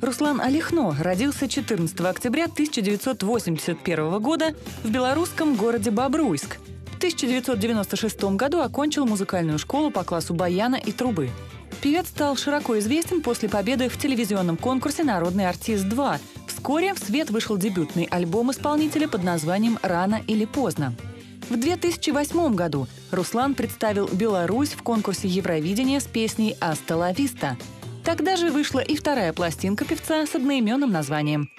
Руслан Олехно родился 14 октября 1981 года в белорусском городе Бобруйск. В 1996 году окончил музыкальную школу по классу баяна и трубы. Певец стал широко известен после победы в телевизионном конкурсе «Народный артист-2». Вскоре в свет вышел дебютный альбом исполнителя под названием «Рано или поздно». В 2008 году Руслан представил Беларусь в конкурсе Евровидения с песней «Аста ла виста». Тогда же вышла и вторая пластинка певца с одноименным названием.